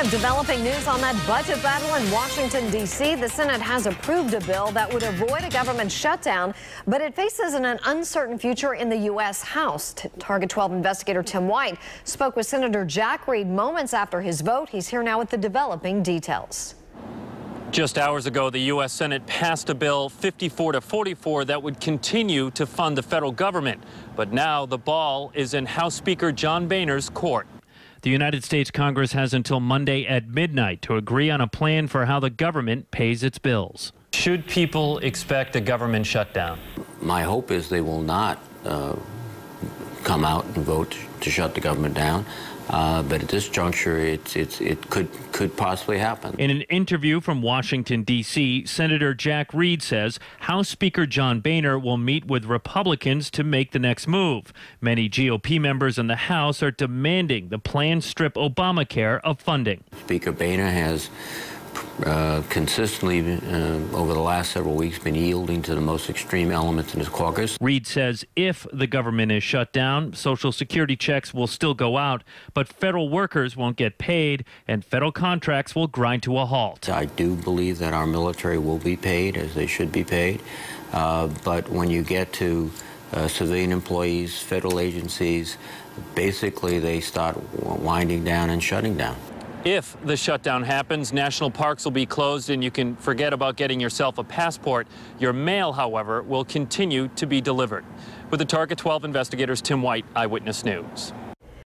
have developing news on that budget battle in Washington, D.C. The Senate has approved a bill that would avoid a government shutdown, but it faces an uncertain future in the U.S. House. Target 12 investigator Tim White spoke with Senator Jack Reed moments after his vote. He's here now with the developing details. Just hours ago, the U.S. Senate passed a bill 54 to 44 that would continue to fund the federal government. But now the ball is in House Speaker John Boehner's court. The United States Congress has until Monday at midnight to agree on a plan for how the government pays its bills. Should people expect a government shutdown? My hope is they will not uh, come out and vote to shut the government down. Uh, but at this juncture, it's, it's, it could, could possibly happen. In an interview from Washington, D.C., Senator Jack Reed says House Speaker John Boehner will meet with Republicans to make the next move. Many GOP members in the House are demanding the plan strip Obamacare of funding. Speaker Boehner has uh, consistently uh, over the last several weeks been yielding to the most extreme elements in his caucus. Reed says if the government is shut down, Social Security checks will still go out, but federal workers won't get paid and federal contracts will grind to a halt. I do believe that our military will be paid as they should be paid, uh, but when you get to uh, civilian employees, federal agencies, basically they start winding down and shutting down. If the shutdown happens, national parks will be closed and you can forget about getting yourself a passport. Your mail, however, will continue to be delivered. With the Target 12 investigators, Tim White, Eyewitness News.